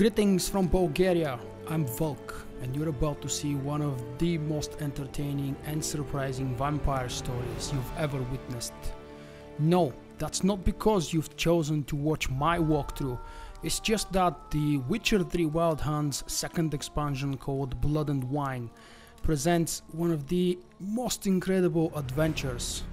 Greetings from Bulgaria. I'm Vulkk, and you're about to see one of the most entertaining and surprising vampire stories you've ever witnessed. No, that's not because you've chosen to watch my walkthrough. It's just that The Witcher 3 Wild Hunt's second expansion called Blood and Wine presents one of the most incredible adventures.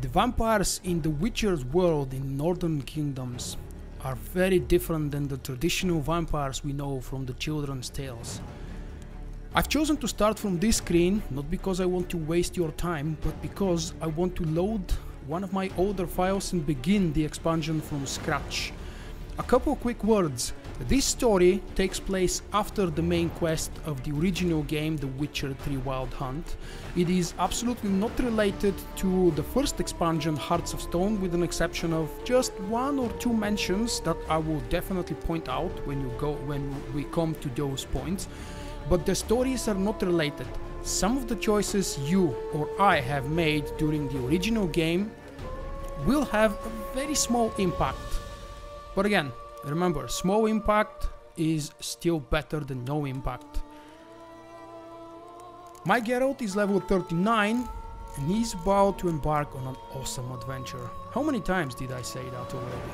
The vampires in the Witcher's world in Northern Kingdoms are very different than the traditional vampires we know from the children's tales. I've chosen to start from this screen not because I want to waste your time, but because I want to load one of my older files and begin the expansion from scratch. A couple quick words. This story takes place after the main quest of the original game The Witcher 3 Wild Hunt. It is absolutely not related to the first expansion Hearts of Stone with an exception of just one or two mentions that I will definitely point out when you go when we come to those points. But the stories are not related. Some of the choices you or I have made during the original game will have a very small impact. But again, Remember, small impact is still better than no impact. My Geralt is level 39 and he's about to embark on an awesome adventure. How many times did I say that already?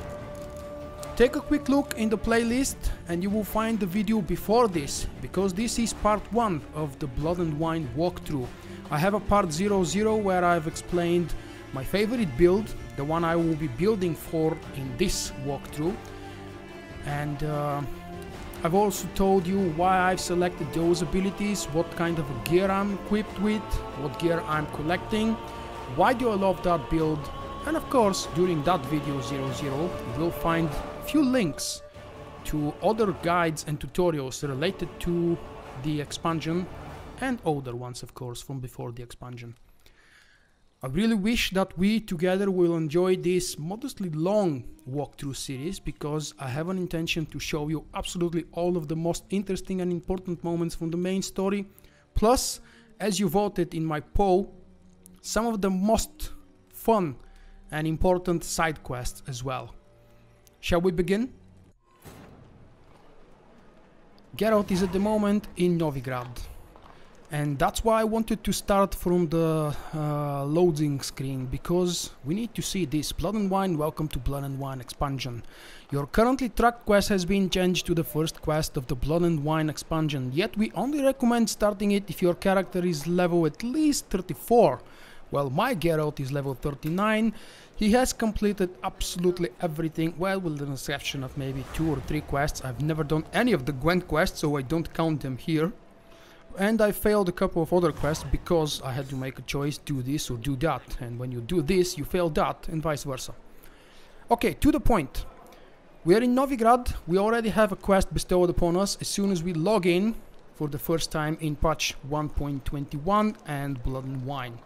Take a quick look in the playlist and you will find the video before this, because this is part 1 of the Blood and Wine walkthrough. I have a part 00 where I've explained my favorite build, the one I will be building for in this walkthrough, and uh, I've also told you why I've selected those abilities, what kind of gear I'm equipped with, what gear I'm collecting, why do I love that build, and of course during that video 00 you will find a few links to other guides and tutorials related to the expansion and older ones of course from before the expansion. I really wish that we together will enjoy this modestly long walkthrough series because I have an intention to show you absolutely all of the most interesting and important moments from the main story. Plus, as you voted in my poll, some of the most fun and important side quests as well. Shall we begin? Geralt is at the moment in Novigrad and that's why I wanted to start from the uh, loading screen because we need to see this. Blood and Wine welcome to Blood and Wine expansion. Your currently tracked quest has been changed to the first quest of the Blood and Wine expansion yet we only recommend starting it if your character is level at least 34 well my Geralt is level 39 he has completed absolutely everything. Well with the exception of maybe two or three quests. I've never done any of the Gwent quests so I don't count them here and I failed a couple of other quests because I had to make a choice, do this or do that. And when you do this, you fail that, and vice versa. Okay, to the point. We are in Novigrad. We already have a quest bestowed upon us as soon as we log in for the first time in patch 1.21 and Blood and Wine.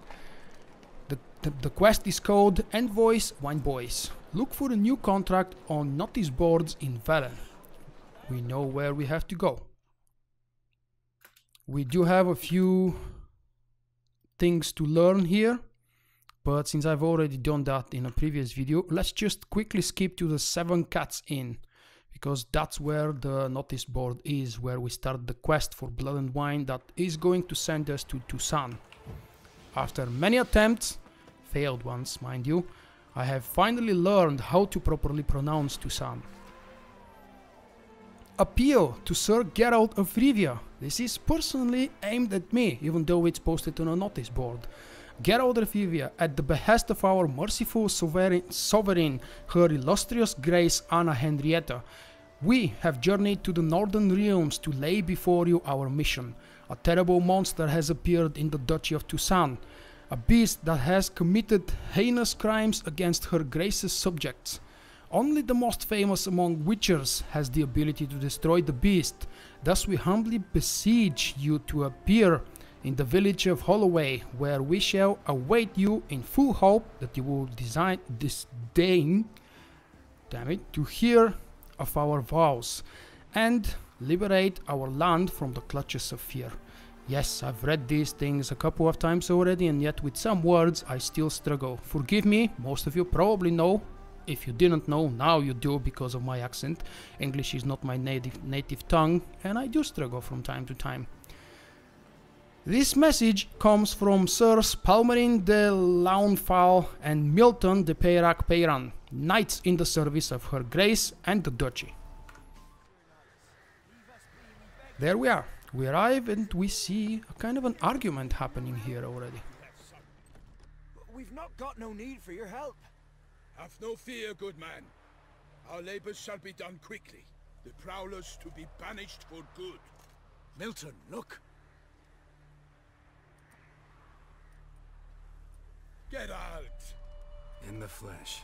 The, the, the quest is called Envoys Wine Boys. Look for a new contract on notice boards in Velen. We know where we have to go. We do have a few things to learn here, but since I've already done that in a previous video, let's just quickly skip to the Seven Cats Inn because that's where the notice board is, where we start the quest for Blood and Wine that is going to send us to Toussaint. After many attempts, failed ones mind you, I have finally learned how to properly pronounce Toussaint. Appeal to Sir Geralt of Rivia. This is personally aimed at me, even though it's posted on a notice board. Geralt of Rivia, at the behest of our merciful sovereign, sovereign, her illustrious grace Anna Henrietta, we have journeyed to the northern realms to lay before you our mission. A terrible monster has appeared in the Duchy of Toussaint, a beast that has committed heinous crimes against her grace's subjects. Only the most famous among witchers has the ability to destroy the beast. Thus we humbly beseech you to appear in the village of Holloway, where we shall await you in full hope that you will design, disdain damn it, to hear of our vows and liberate our land from the clutches of fear. Yes, I've read these things a couple of times already and yet with some words I still struggle. Forgive me, most of you probably know If you didn't know, now you do because of my accent. English is not my native native tongue, and I do struggle from time to time. This message comes from Sirs Palmerin de Launfal and Milton de Peyrac Peyran, knights in the service of Her Grace and the Duchy. There we are. We arrive and we see a kind of an argument happening here already. We've not got no need for your help. Have no fear, good man. Our labors shall be done quickly. The prowlers to be banished for good. Milton, look. Get out! In the flesh.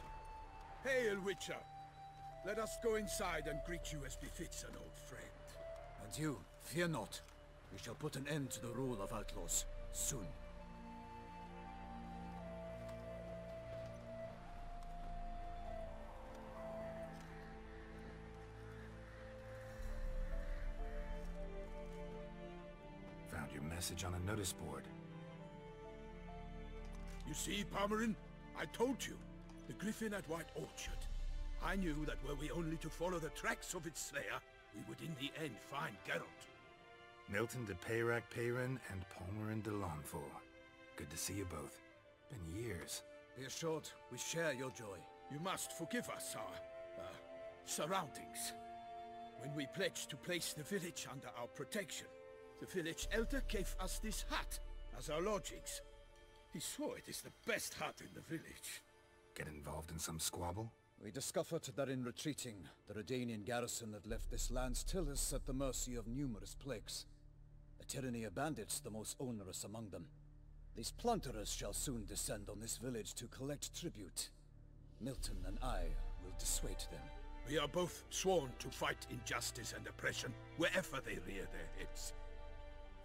Hail, Witcher! Let us go inside and greet you as befits an old friend. And you, fear not. We shall put an end to the rule of outlaws, soon. Message on a notice board. You see, Palmerin? I told you. The griffin at White Orchard. I knew that were we only to follow the tracks of its slayer, we would in the end find Geralt. Milton de Peyrac Peyran and Palmerin de Launfal. Good to see you both. Been years. Be assured, we share your joy. You must forgive us our, uh, surroundings. When we pledged to place the village under our protection, the village elder gave us this hut as our lodgings. He swore it is the best hut in the village. Get involved in some squabble? We discovered that in retreating, the Redanian garrison that left this land still is at the mercy of numerous plagues. A tyranny of bandits the most onerous among them. These plunderers shall soon descend on this village to collect tribute. Milton and I will dissuade them. We are both sworn to fight injustice and oppression wherever they rear their heads.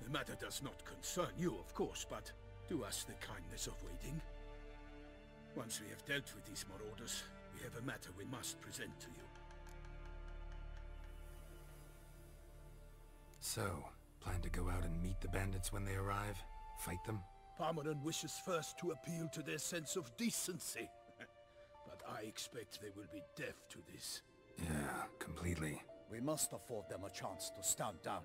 The matter does not concern you, of course, but do us the kindness of waiting. Once we have dealt with these marauders, we have a matter we must present to you. So, plan to go out and meet the bandits when they arrive? Fight them? Palmerin wishes first to appeal to their sense of decency. but I expect they will be deaf to this. Yeah, completely. We must afford them a chance to stand down.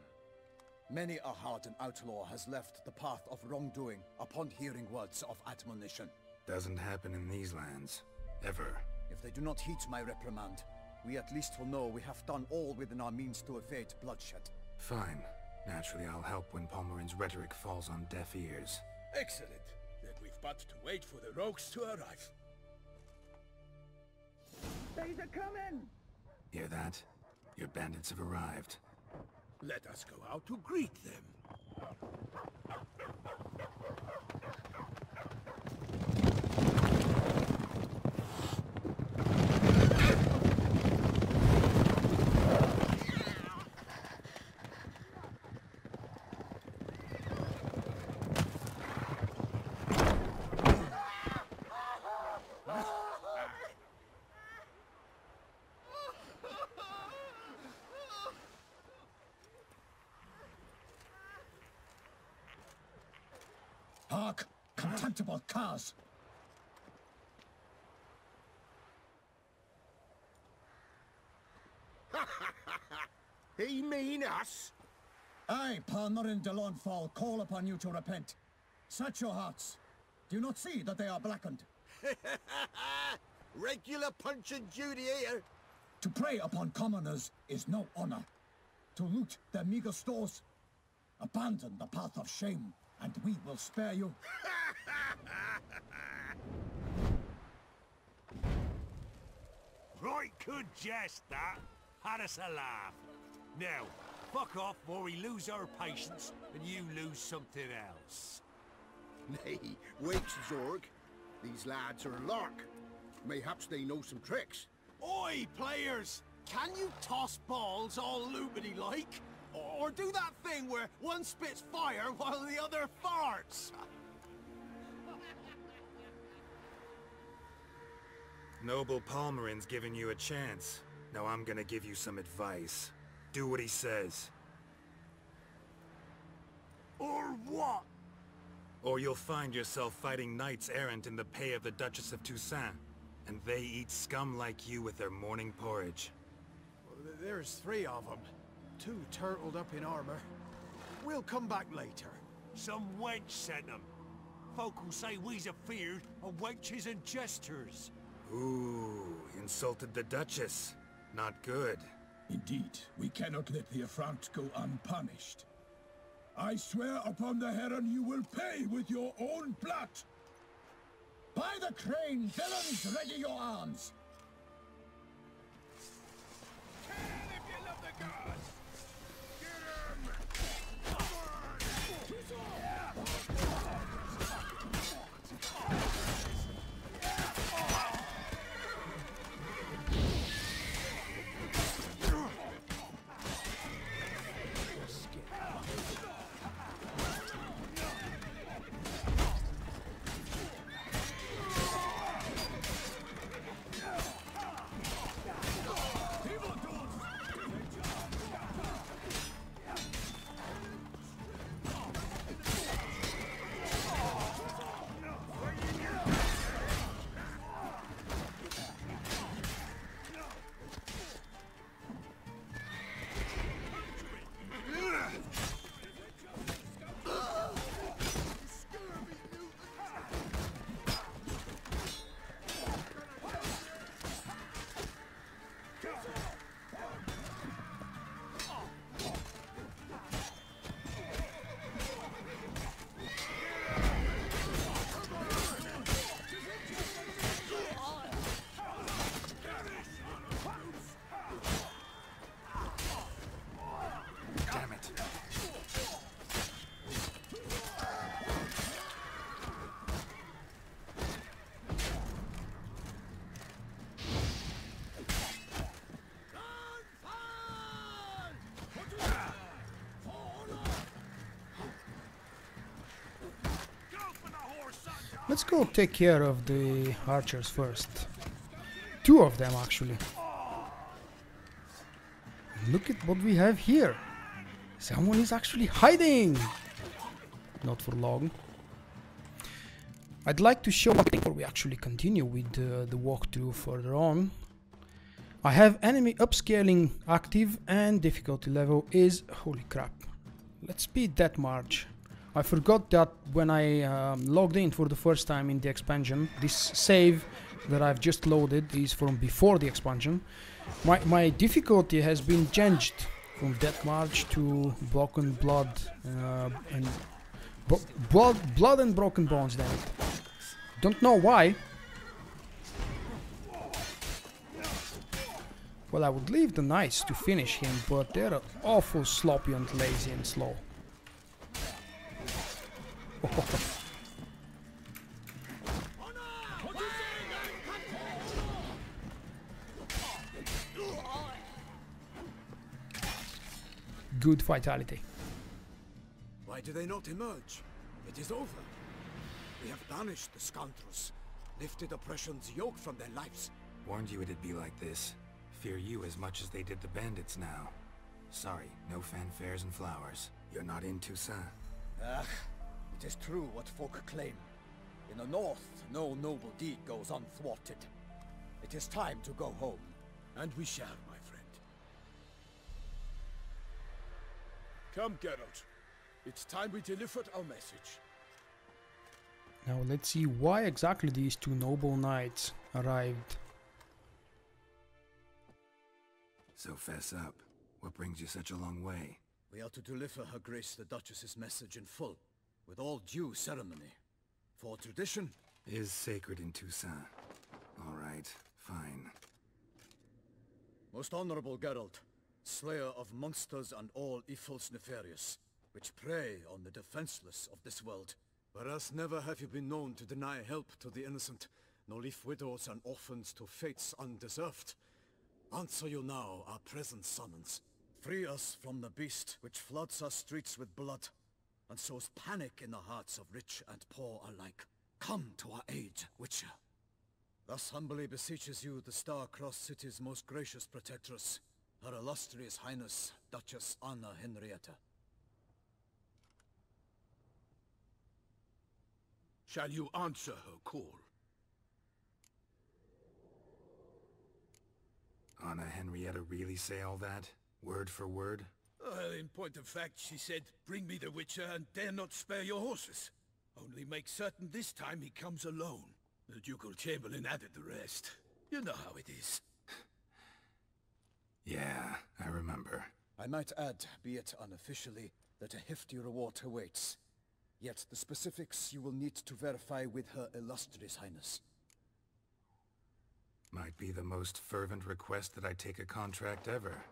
Many a hardened outlaw has left the path of wrongdoing upon hearing words of admonition. Doesn't happen in these lands. Ever. If they do not heed my reprimand, we at least will know we have done all within our means to evade bloodshed. Fine. Naturally, I'll help when Palmerin's rhetoric falls on deaf ears. Excellent. Then we've but to wait for the rogues to arrive. They's a coming! Hear that? Your bandits have arrived. Let us go out to greet them. Hark! Contemptible curs! He mean us? I, Palmerin de Launfal, call upon you to repent. Set your hearts. Do you not see that they are blackened? Regular punch and duty here. To prey upon commoners is no honor. To loot their meager stores, abandon the path of shame, and we will spare you. Right good jest, that. Had us a laugh. Now, fuck off or we lose our patience and you lose something else. Nay, wait, Zorg. These lads are a lark. Mayhaps they know some tricks. Oi, players! Can you toss balls all loopity-like? Or do that thing where one spits fire while the other farts? Noble Palmerin's giving you a chance. Now I'm gonna give you some advice. Do what he says. Or what? Or you'll find yourself fighting knights errant in the pay of the Duchess of Toussaint. And they eat scum like you with their morning porridge. There's three of them. Two turtled up in armor. We'll come back later. Some wench sent them. Folk will say we's afeard of wenches and jesters. Ooh, insulted the Duchess. Not good. Indeed, we cannot let the affront go unpunished. I swear upon the Heron you will pay with your own blood! By the crane, villains, ready your arms! Damn Let's go take care of the archers first. Two of them actually. Look at what we have here. Someone is actually hiding. Not for long. I'd like to show before we actually continue with uh, the walkthrough further on. I have enemy upscaling active and difficulty level is holy crap. Let's speed that march. I forgot that when I um, logged in for the first time in the expansion, this save that I've just loaded is from before the expansion. My, my difficulty has been changed from Death March to Broken Blood uh, and blood, blood and Broken Bones. Damn it! Don't know why. Well, I would leave the knights to finish him, but they're awful sloppy and lazy and slow. Good vitality. Why do they not emerge? It is over. We have banished the scoundrels, lifted oppression's yoke from their lives. Warned you it'd be like this. Fear you as much as they did the bandits now. Sorry, no fanfares and flowers. You're not in Toussaint. Ah, it is true what folk claim. In the north, no noble deed goes unthwarted. It is time to go home. And we shall, my friend. Come, Geralt. It's time we delivered our message. Now let's see why exactly these two noble knights arrived. So fess up. What brings you such a long way? We are to deliver Her Grace the Duchess's message in full, with all due ceremony. For tradition, Is sacred in Toussaint. All right, fine. most honorable Geralt, slayer of monsters and all evils nefarious, which prey on the defenseless of this world. Whereas never have you been known to deny help to the innocent, nor leave widows and orphans to fates undeserved. Answer you now our present summons. Free us from the beast which floods our streets with blood, and sows panic in the hearts of rich and poor alike. Come to our aid, Witcher. Thus humbly beseeches you the Star-Crossed City's most gracious protectress, Her illustrious Highness, Duchess Anna Henrietta. Shall you answer her call? Anna Henrietta really say all that? Word for word? Well, in point of fact, she said, bring me the Witcher and dare not spare your horses. Only make certain this time he comes alone. The Ducal Chamberlain added the rest. You know how it is. Yeah, I remember. I might add, be it unofficially, that a hefty reward awaits. Yet the specifics you will need to verify with Her Illustrious Highness. Might be the most fervent request that I take a contract ever.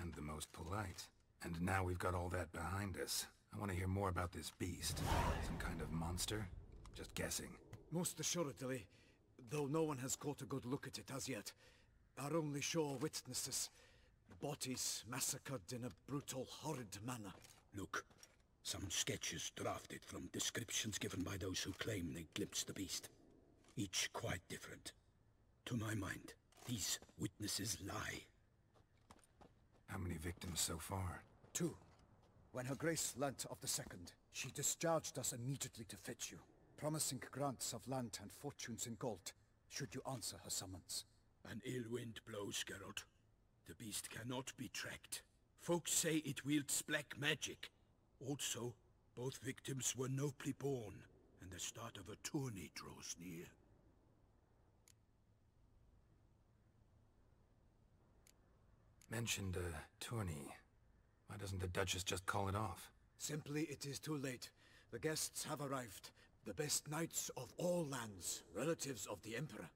And the most polite. And now we've got all that behind us. I want to hear more about this beast. Some kind of monster? Just guessing. Most assuredly, though no one has caught a good look at it as yet. Our only sure witnesses. Bodies massacred in a brutal, horrid manner. Look, some sketches drafted from descriptions given by those who claim they glimpsed the beast. Each quite different. To my mind, these witnesses lie. How many victims so far? Two. When Her Grace learnt of the second, she discharged us immediately to fetch you, promising grants of land and fortunes in gold, should you answer her summons. An ill wind blows, Geralt. The beast cannot be tracked. Folks say it wields black magic. Also, both victims were nobly born, and the start of a tourney draws near. Mentioned a tourney. Why doesn't the Duchess just call it off? Simply it is too late. The guests have arrived. The best knights of all lands, relatives of the Emperor.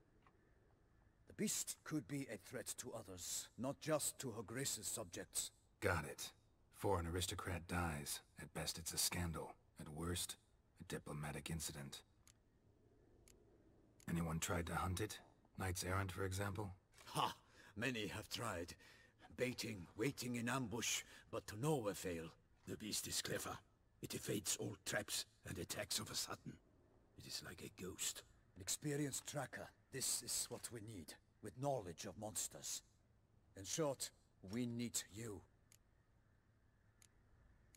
The beast could be a threat to others, not just to Her Grace's subjects. Got it. Before an aristocrat dies, at best it's a scandal. At worst, a diplomatic incident. Anyone tried to hunt it? Knights errant, for example? Ha! Many have tried. Baiting, waiting in ambush, but to no avail. The beast is clever. It evades all traps and attacks of a sudden. It is like a ghost. An experienced tracker. This is what we need, with knowledge of monsters. In short, we need you.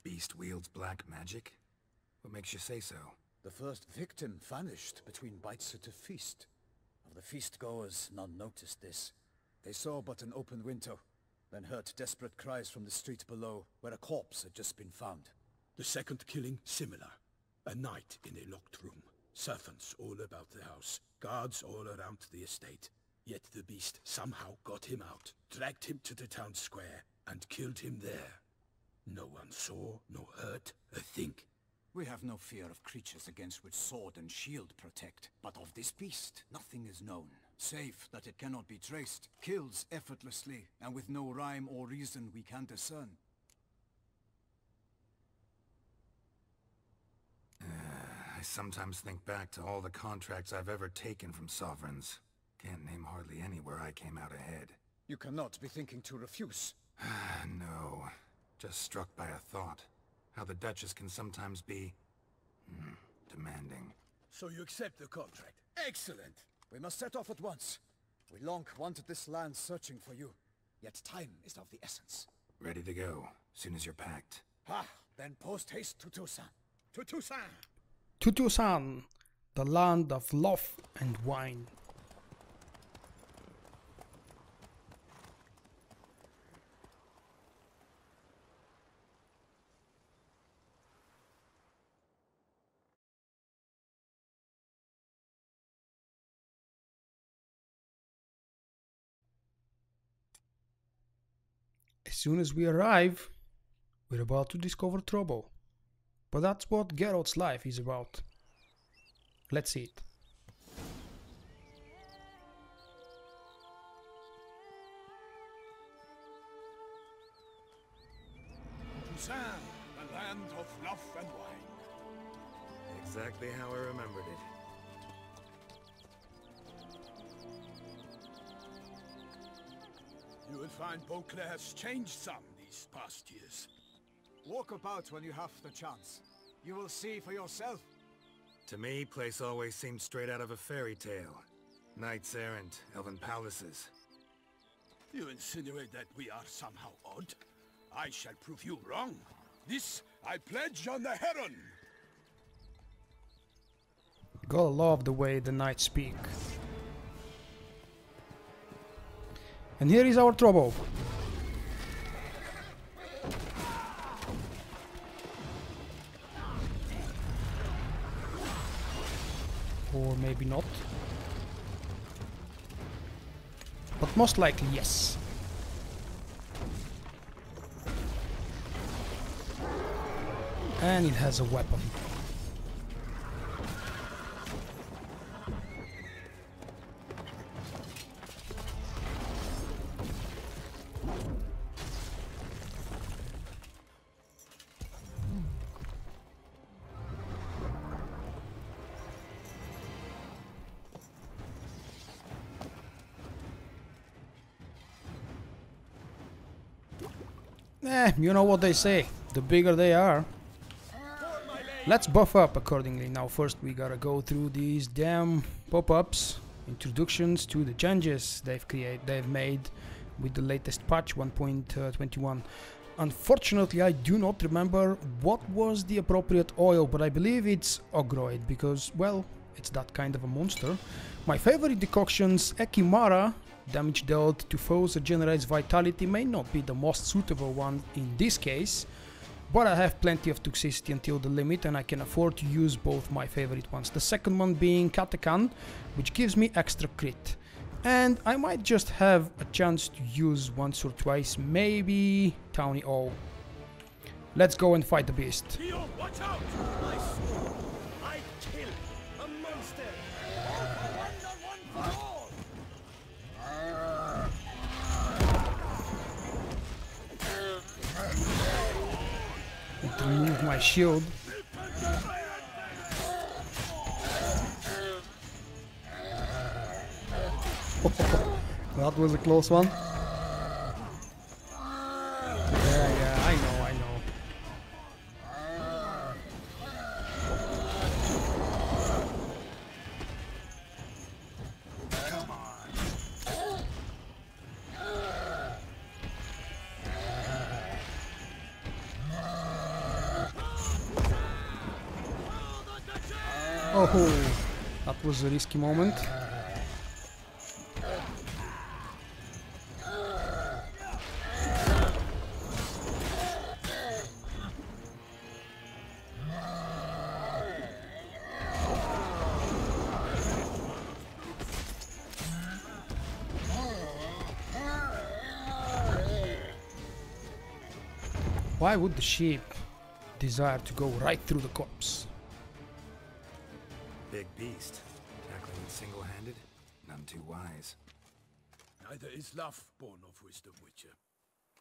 Beast wields black magic? What makes you say so? The first victim vanished between bites at a feast. Of the feast-goers, none noticed this. They saw but an open window, then heard desperate cries from the street below, where a corpse had just been found. The second killing, similar. A night in a locked room. Servants all about the house. Guards all around the estate. Yet the beast somehow got him out, dragged him to the town square, and killed him there. No one saw, nor heard, a thing. We have no fear of creatures against which sword and shield protect, but of this beast nothing is known, save that it cannot be traced, kills effortlessly, and with no rhyme or reason we can discern. I sometimes think back to all the contracts I've ever taken from sovereigns. Can't name hardly any where I came out ahead. You cannot be thinking to refuse. no. Just struck by a thought. How the Duchess can sometimes be... Hmm, demanding. So you accept the contract. Excellent! We must set off at once. We long wanted this land searching for you. Yet time is of the essence. Ready to go, soon as you're packed. Ah, then post haste to Toussaint. To Toussaint! To Toussaint, the land of love and wine. Soon as we arrive, we're about to discover trouble. But that's what Geralt's life is about. Let's see it. Toussaint, the land of love and wine. Exactly how I remembered it. You will find Beauclair has changed some these past years. Walk about when you have the chance. You will see for yourself. To me, place always seemed straight out of a fairy tale. Knights errant, elven palaces. You insinuate that we are somehow odd? I shall prove you wrong. This I pledge on the Heron! Gotta love the way the knights speak. And here is our trouble. Or maybe not. But most likely yes. And it has a weapon. You know what they say. The bigger they are. Let's buff up accordingly. Now first we gotta go through these damn pop-ups. Introductions to the changes they've create they've made with the latest patch 1.21. Uh, Unfortunately I do not remember what was the appropriate oil, but I believe it's Ogroid because well it's that kind of a monster. My favorite decoctions, Ekimmara, damage dealt to foes that generates vitality, may not be the most suitable one in this case, but I have plenty of toxicity until the limit and I can afford to use both my favorite ones. The second one being Katakan, which gives me extra crit. And I might just have a chance to use once or twice, maybe Tawny Owl. Let's go and fight the beast. My shield. that was a close one. Was a risky moment. Why would the sheep desire to go right through the corpse? Big beast. Tackling it single-handed? None too wise. Neither is love born of wisdom, Witcher.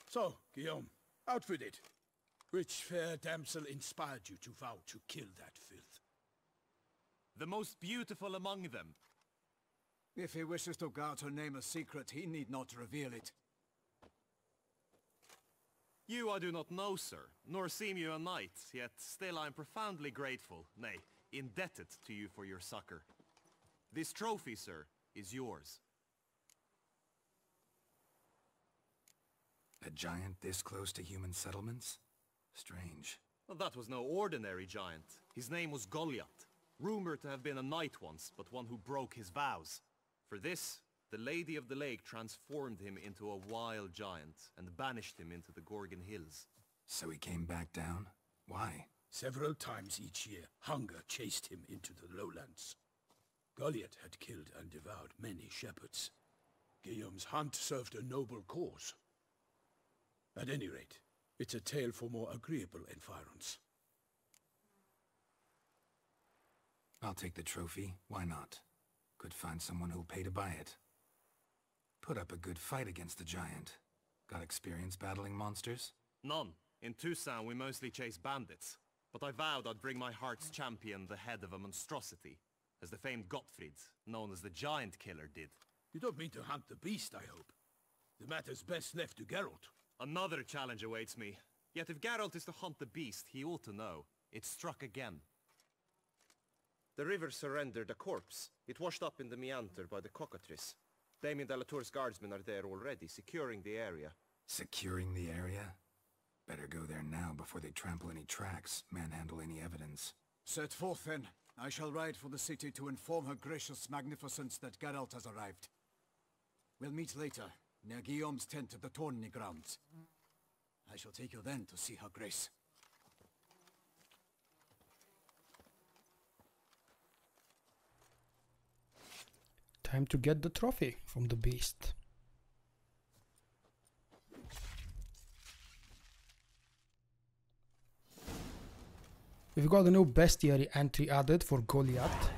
So, Guillaume, out with it. Which fair damsel inspired you to vow to kill that filth? The most beautiful among them. If he wishes to guard her name a secret, he need not reveal it. You I do not know, sir, nor seem you a knight, yet still I am profoundly grateful, nay, indebted to you for your succor. This trophy, sir, is yours. A giant this close to human settlements? Strange. Well, that was no ordinary giant. His name was Goliath, rumored to have been a knight once, but one who broke his vows. For this, the Lady of the Lake transformed him into a wild giant and banished him into the Gorgon Hills. So he came back down? Why? Several times each year, hunger chased him into the lowlands. Goliath had killed and devoured many shepherds. Guillaume's hunt served a noble cause. At any rate, it's a tale for more agreeable environs. I'll take the trophy. Why not? Could find someone who'll pay to buy it. Put up a good fight against the giant. Got experience battling monsters? None. In Toussaint, we mostly chase bandits. But I vowed I'd bring my heart's champion the head of a monstrosity, as the famed Gottfried, known as the Giant Killer, did. You don't mean to hunt the beast, I hope. The matter's best left to Geralt. Another challenge awaits me. Yet if Geralt is to hunt the beast, he ought to know. It struck again. The river surrendered a corpse. It washed up in the meander by the cockatrice. Damien de la Tour's guardsmen are there already, securing the area. Securing the area? Better go there now before they trample any tracks, manhandle any evidence. Set forth then. I shall ride for the city to inform her gracious magnificence that Geralt has arrived. We'll meet later, near Guillaume's tent at the Tourney grounds. I shall take you then to see her grace. Time to get the trophy from the beast. We've got a new bestiary entry added for Goliath.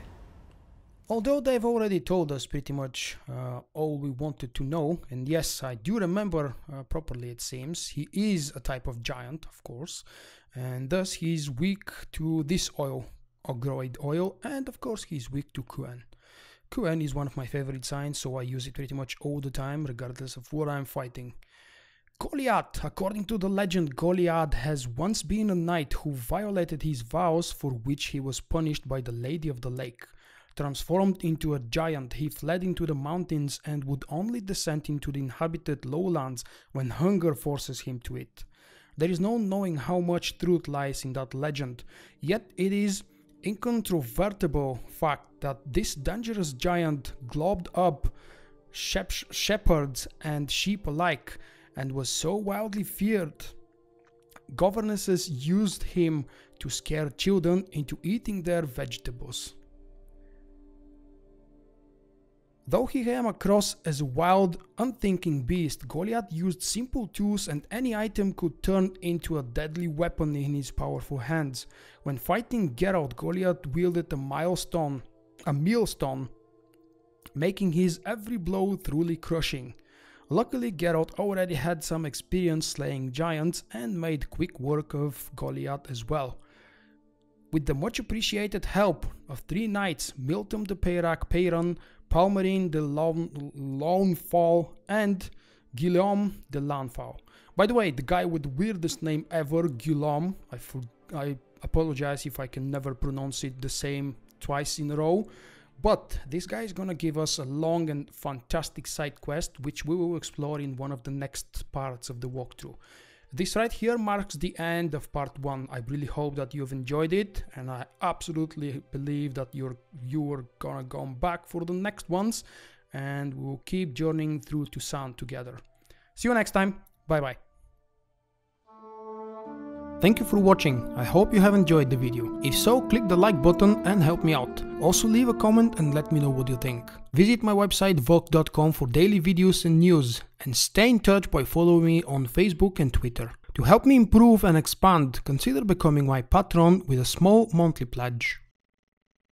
Although they've already told us pretty much uh, all we wanted to know, and yes, I do remember uh, properly it seems, he is a type of giant, of course, and thus he's weak to this oil, Ogroid oil, and of course he's weak to Quen. Quen is one of my favorite signs, so I use it pretty much all the time, regardless of what I'm fighting. Goliath, according to the legend, Goliath has once been a knight who violated his vows for which he was punished by the Lady of the Lake. Transformed into a giant, he fled into the mountains and would only descend into the inhabited lowlands when hunger forces him to it. There is no knowing how much truth lies in that legend, yet it is incontrovertible fact that this dangerous giant globed up shep shepherds and sheep alike and was so wildly feared. Governesses used him to scare children into eating their vegetables. Though he came across as a wild, unthinking beast, Goliath used simple tools and any item could turn into a deadly weapon in his powerful hands. When fighting Geralt, Goliath wielded a milestone, a millstone, making his every blow truly crushing. Luckily, Geralt already had some experience slaying giants and made quick work of Goliath as well. With the much appreciated help of three knights, Milton the Peyrac Peyran, Palmerin the Launfal, and Guillaume the Launfal. By the way, the guy with the weirdest name ever, Guillaume, I, I apologize if I can never pronounce it the same twice in a row. But this guy is gonna give us a long and fantastic side quest, which we will explore in one of the next parts of the walkthrough. This right here marks the end of part 1. I really hope that you've enjoyed it and I absolutely believe that you're you're gonna go back for the next ones and we'll keep journeying through Toussaint together. See you next time. Bye bye. Thank you for watching, I hope you have enjoyed the video. If so, click the like button and help me out. Also leave a comment and let me know what you think. Visit my website vulkk.com for daily videos and news, and stay in touch by following me on Facebook and Twitter. To help me improve and expand, consider becoming my patron with a small monthly pledge.